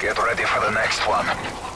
Get ready for the next one.